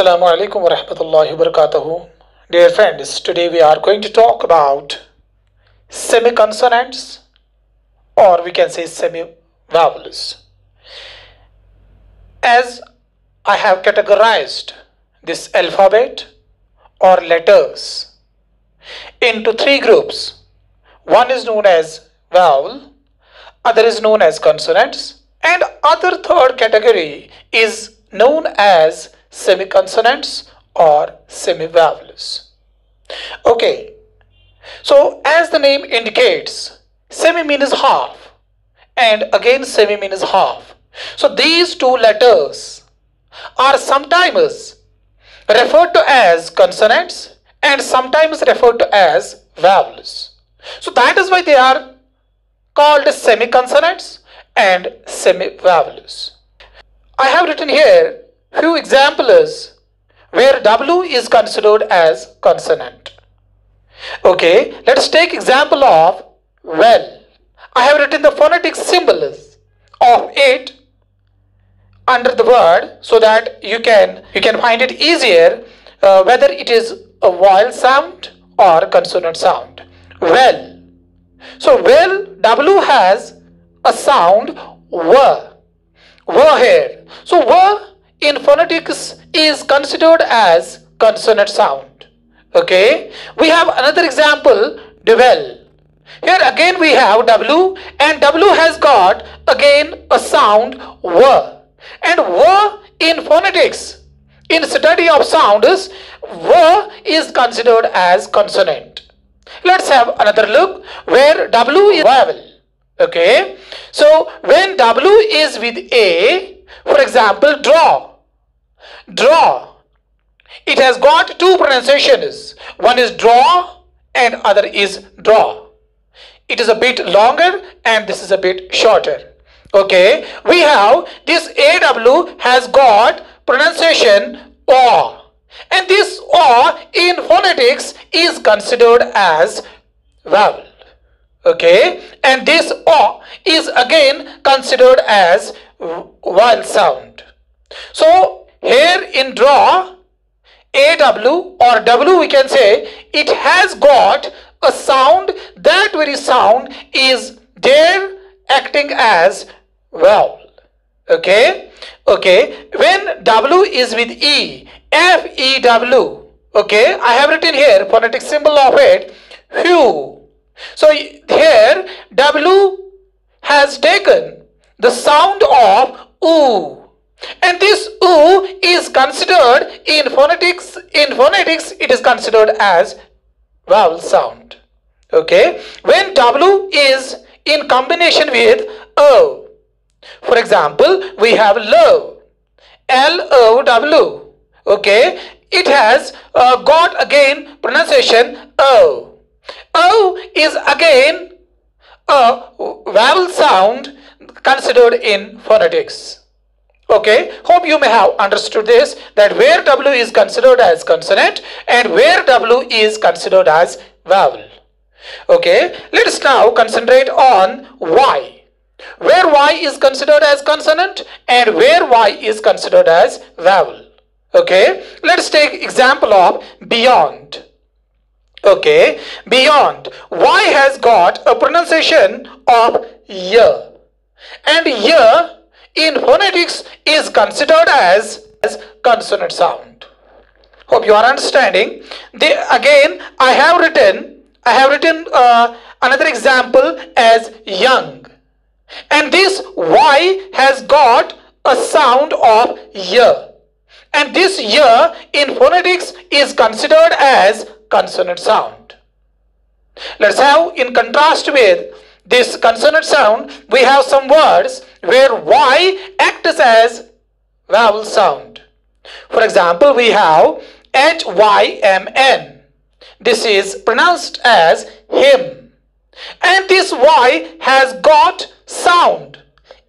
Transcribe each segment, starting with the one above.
Assalamu alaikum wa rahmatullahi wa barakatuhu. Dear friends, today we are going to talk about semi-consonants or we can say semi-vowels. As I have categorized this alphabet or letters into three groups. One is known as vowel, other is known as consonants and other third category is known as semi-consonants or semi-vowels. Okay, so as the name indicates, semi means half and again semi means half. So these two letters are sometimes referred to as consonants and sometimes referred to as vowels. So that is why they are called semi-consonants and semi-vowels. I have written here few examples where W is considered as consonant. Okay, let's take example of well. I have written the phonetic symbols of it under the word so that you can you can find it easier uh, whether it is a vowel sound or consonant sound. Well. So well W has a sound W. W here. So W in phonetics is considered as consonant sound. Okay. We have another example, dwell. Here again we have W and W has got again a sound W. And W in phonetics, in study of sounds, W is considered as consonant. Let's have another look where W is vowel. Okay. So when W is with A, for example, draw draw. It has got two pronunciations. One is draw and other is draw. It is a bit longer and this is a bit shorter. Okay, we have this AW has got pronunciation O and this O in phonetics is considered as vowel. Okay, and this O is again considered as vowel sound. So here in draw, AW or W we can say it has got a sound that very sound is there acting as vowel. Okay. Okay. When W is with E, F E W. Okay. I have written here phonetic symbol of it. Few. So here W has taken the sound of oo and this u is considered in phonetics in phonetics it is considered as vowel sound. Okay? When w is in combination with o. For example we have love l o w. Okay? It has uh, got again pronunciation o. O is again a vowel sound considered in phonetics Okay, hope you may have understood this that where W is considered as consonant and where W is considered as vowel. Okay, let us now concentrate on Y. Where Y is considered as consonant and where Y is considered as vowel. Okay, let us take example of beyond. Okay, beyond. Y has got a pronunciation of y. And y in phonetics is considered as, as consonant sound. Hope you are understanding. Again, I have written, I have written uh, another example as young. And this Y has got a sound of y. And this y in phonetics is considered as consonant sound. Let's have in contrast with this consonant sound, we have some words where Y acts as vowel sound. For example, we have H-Y-M-N. This is pronounced as him. And this Y has got sound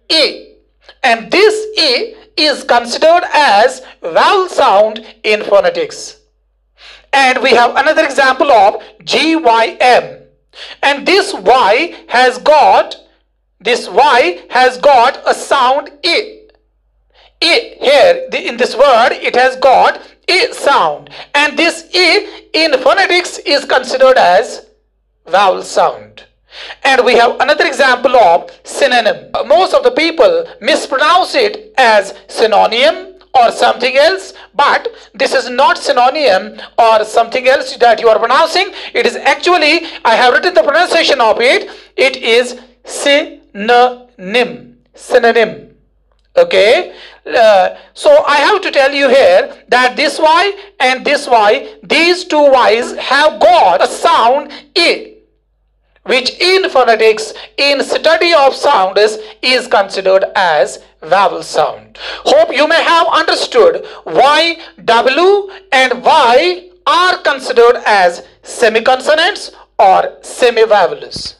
E. And this E is considered as vowel sound in phonetics. And we have another example of G-Y-M. And this Y has got, this Y has got a sound I. I here, in this word, it has got E sound and this E in phonetics is considered as vowel sound. And we have another example of synonym. Most of the people mispronounce it as synonym or something else but this is not synonym or something else that you are pronouncing it is actually I have written the pronunciation of it it is synonym synonym okay uh, so I have to tell you here that this Y and this Y these two Y's have got a sound I which in phonetics in study of sounds is considered as vowel sound. Hope you may have understood why W and Y are considered as semiconsonants or semivowels.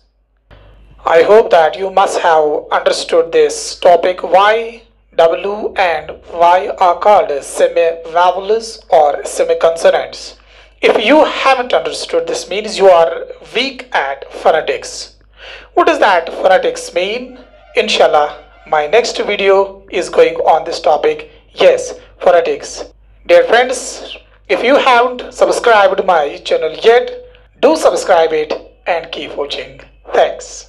I hope that you must have understood this topic why W and Y are called semivowels or semiconsonants. If you haven't understood this means you are weak at phonetics. What does that phonetics mean? Inshallah, my next video is going on this topic. Yes, phonetics. Dear friends, if you haven't subscribed my channel yet, do subscribe it and keep watching. Thanks.